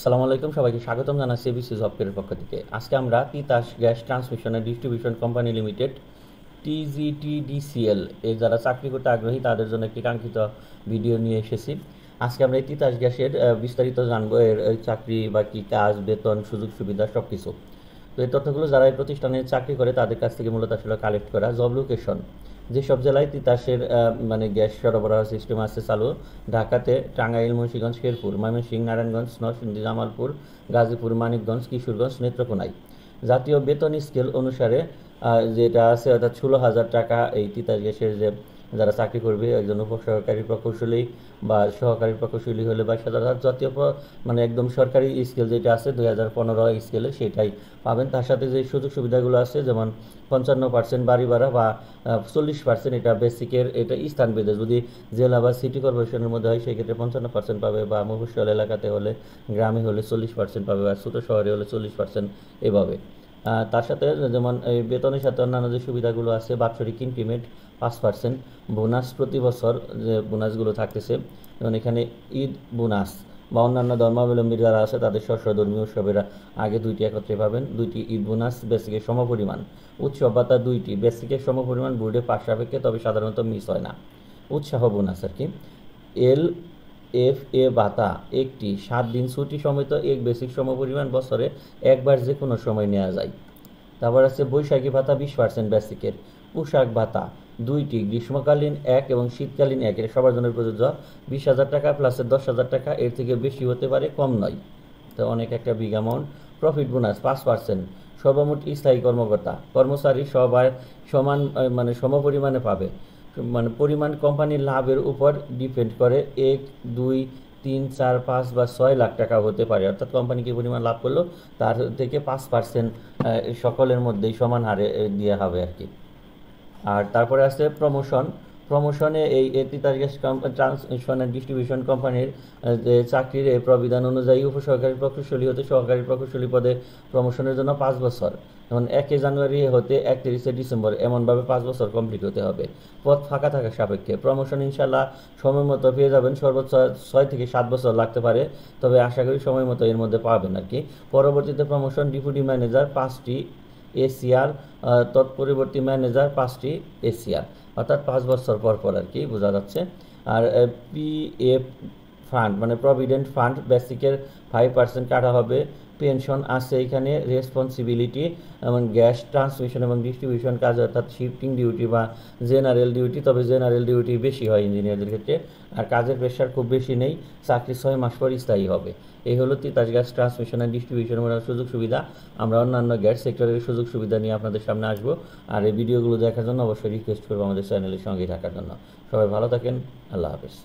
আসসালামু আলাইকুম, সবাইকে স্বাগতম জানাচ্ছি এবিসি জবকের পক্ষ থেকে। আজকে আমরা Titas gas transmission distribution company limited TGTDCL এর যারা চাকরি করতে আগ্রহী, তাদের জন্য একটি কাঙ্ক্ষিত ভিডিও নিয়ে এসেছি। আজকে আমরা এই তিতাস গ্যাসের বিস্তারিত জানব এর চাকরি বা কী কাজ, বেতন সুযোগ সুবিধা সব কিছু তো এই তথ্যগুলো যারা এই প্রতিষ্ঠানে চাকরি করে, তাদের কাছ থেকে মূলত আসলে কালেক্ট করা জব লোকেশন যেসব জেলায় তিতাসের মানে গ্যাস সরবরাহ সিস্টেম আছে, চালু, ঢাকাতে টাঙ্গাইল, মুন্সিগঞ্জ, শেরপুর, ময়মনসিংহ, নারায়ণগঞ্জ, নরসিংদী, জামালপুর, গাজীপুর, মানিকগঞ্জ, কিশোরগঞ্জ নেত্রকোনায় জাতীয় বেতন স্কেল অনুসারে যেটা আছে অর্থাৎ ষোলো হাজার টাকা এই তিতাস গ্যাসের যে যারা চাকরি করবে, একজন উপসহকারী প্রকৌশলী বা সহকারী প্রকৌশলী হলে বা আর জাতীয় মানে একদম সরকারি স্কেল যেটা আছে, দুই হাজার পনেরো স্কেলে সেটাই পাবেন। তার সাথে যে সুযোগ সুবিধাগুলো আছে, যেমন পঞ্চান্ন পার্সেন্ট বাড়ি ভাড়া বা চল্লিশ পার্সেন্ট এটা বেসিকের এটা স্থান বেঁধে যদি জেলা বা সিটি কর্পোরেশনের মধ্যে হয়, সেক্ষেত্রে পঞ্চান্ন পার্সেন্ট পাবে বা মফস্বল এলাকাতে হলে, গ্রামে হলে চল্লিশ পার্সেন্ট পাবে বা ছোটো শহরে হলে চল্লিশ পার্সেন্ট এভাবে। তার সাথে যেমন এই বেতনের সাথে অন্যান্য যে সুবিধাগুলো আছে, বাৎসরিক ইনক্রিমেন্ট পাঁচ পার্সেন্ট বোনাস প্রতি বছর যে বোনাসগুলো থাকতেছে, যেমন এখানে ঈদ বোনাস বা অন্যান্য ধর্মাবলম্বী যারা আছে, তাদের শস্য ধর্মীয় উৎসবেরা আগে দুইটি একত্রে পাবেন। দুইটি ঈদ বোনাস বেসিকের সমপরিমাণ। উৎসব ভাতা দুইটি বেসিকের সমপরিমাণ, বোর্ডে পাশ সাপেক্ষে, তবে সাধারণত মিস হয় না। উৎসাহ বোনাস আর কি। এল, এফ, এ ভাতা একটি সাত দিন ছুটি সমেত এক বেসিক সমপরিমাণ বছরে একবার যে কোনো সময় নেওয়া যায়। তারপর আছে বৈশাখী ভাতা বিশ পার্সেন্ট বেসিকের। পোশাক ভাতা দুইটি গ্রীষ্মকালীন এক এবং শীতকালীন এক। এটা সবার জন্য প্রযোজ্য। বিশ হাজার টাকা প্লাসের দশ হাজার টাকা, এর থেকে বেশি হতে পারে, কম নয়। তো অনেক একটা বিগ অ্যামাউন্ট প্রফিট বোনাস পাঁচ পার্সেন্ট সর্বমোট স্থায়ী কর্মকর্তা। কর্মচারী সবার সমান মানে সমপরিমাণে পাবে। মানে পরিমাণ কোম্পানির লাভের উপর ডিপেন্ড করে। এক, দুই, তিন, চার, পাঁচ বা ছয় লাখ টাকা হতে পারে। অর্থাৎ কোম্পানি কি পরিমাণ লাভ করল? তার থেকে পাঁচ পার্সেন্ট সকলের মধ্যেই সমান হারে দেওয়া হবে আর কি। আর তারপরে আছে প্রমোশন প্রমোশনে এই Titas gas transmission and distribution কোম্পানির যে চাকরির এই প্রবিধান অনুযায়ী উপসহকারী প্রকৌশলী হতে সহকারী প্রকৌশলী পদে প্রমোশনের জন্য পাঁচ বছর। যেমন একে জানুয়ারি হতে একত্রিশে ডিসেম্বর, এমনভাবে পাঁচ বছর কমপ্লিট হতে হবে। পথ ফাঁকা থাকার সাপেক্ষে প্রমোশন ইনশাল্লাহ সময় মতো পেয়ে যাবেন, সর্বোচ্চ ছয় থেকে সাত বছর লাগতে পারে। তবে আশা করি সময় মতো এর মধ্যে পাবেন আর কি। পরবর্তীতে প্রমোশন ডিপুটি ম্যানেজার পাঁচটি এসিআর তৎপরিবর্তী ম্যানেজার পাঁচটি এসিআর। অর্থাৎ পাঁচ বছর পর পর আর কি বোঝা যাচ্ছে। আর পিএফ ফান্ড মানে প্রভিডেন্ট ফান্ড, বেসিকের ফাইভ পার্সেন্ট কাটা হবে। পেনশন আছে এখানে রেসপন্সিবিলিটি এবং গ্যাস ট্রান্সমিশন এবং ডিস্ট্রিবিউশন কাজ, অর্থাৎ শিফটিং ডিউটি বা জেনারেল ডিউটি তবে জেনারেল ডিউটি বেশি হয় ইঞ্জিনিয়ারদের ক্ষেত্রে। আর কাজের প্রেশার খুব বেশি নেই, চাকরি ছয় মাস পর স্থায়ী হবে। এই হলো তিতাস গ্যাস ট্রান্সমিশন অ্যান্ড ডিস্ট্রিবিউশনের সুযোগ সুবিধা। আমরা অন্যান্য গ্যাস সেক্টরের সুযোগ সুবিধা নিয়ে আপনাদের সামনে আসব। আর এই ভিডিওগুলো দেখার জন্য অবশ্যই রিকোয়েস্ট করব আমাদের চ্যানেলের সঙ্গেই থাকার জন্য। সবাই ভালো থাকেন, আল্লাহ হাফেজ।